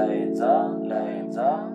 来一来一